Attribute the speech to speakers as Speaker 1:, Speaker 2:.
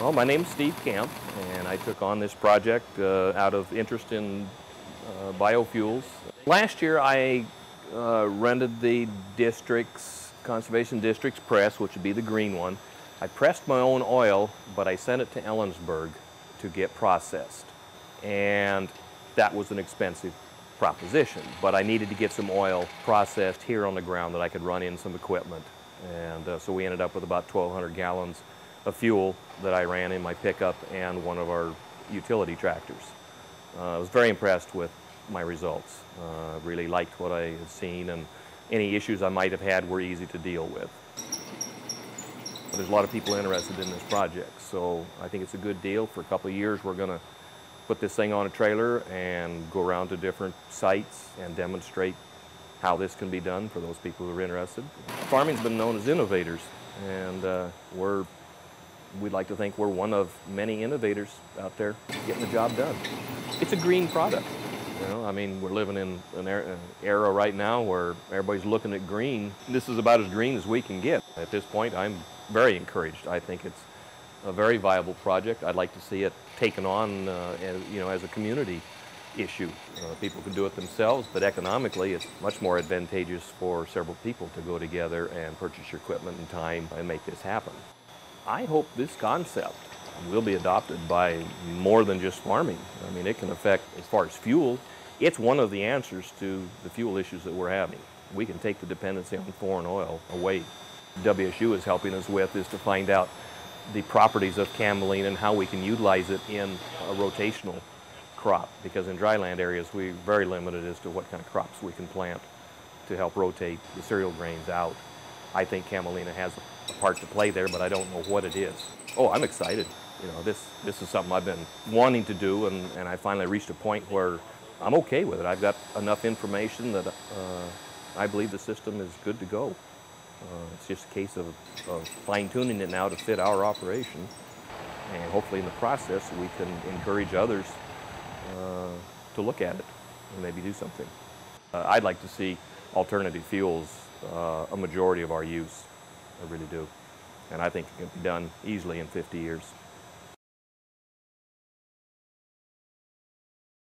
Speaker 1: Well, my name's Steve Camp, and I took on this project uh, out of interest in uh, biofuels. Last year, I uh, rented the district's, Conservation District's press, which would be the green one. I pressed my own oil, but I sent it to Ellensburg to get processed. And that was an expensive proposition, but I needed to get some oil processed here on the ground that I could run in some equipment. And uh, so we ended up with about 1,200 gallons of fuel that I ran in my pickup and one of our utility tractors. Uh, I was very impressed with my results. Uh, really liked what I had seen and any issues I might have had were easy to deal with. There's a lot of people interested in this project, so I think it's a good deal. For a couple of years, we're going to put this thing on a trailer and go around to different sites and demonstrate how this can be done for those people who are interested. Farming's been known as innovators, and uh, we're we'd like to think we're one of many innovators out there getting the job done. It's a green product. You know, I mean, we're living in an era right now where everybody's looking at green. This is about as green as we can get. At this point, I'm very encouraged. I think it's a very viable project. I'd like to see it taken on, uh, as, you know, as a community issue. Uh, people can do it themselves, but economically, it's much more advantageous for several people to go together and purchase your equipment and time and make this happen. I hope this concept will be adopted by more than just farming. I mean, it can affect, as far as fuel, it's one of the answers to the fuel issues that we're having. We can take the dependency on foreign oil away. WSU is helping us with is to find out the properties of camelina and how we can utilize it in a rotational crop because in dryland areas we're very limited as to what kind of crops we can plant to help rotate the cereal grains out. I think camelina has a part to play there, but I don't know what it is. Oh, I'm excited. You know, this, this is something I've been wanting to do, and, and I finally reached a point where I'm okay with it. I've got enough information that uh, I believe the system is good to go. Uh, it's just a case of, of fine-tuning it now to fit our operation. And hopefully in the process, we can encourage others uh, to look at it and maybe do something. Uh, I'd like to see alternative fuels uh, a majority of our use. I really do. And I think it can be done easily in 50 years.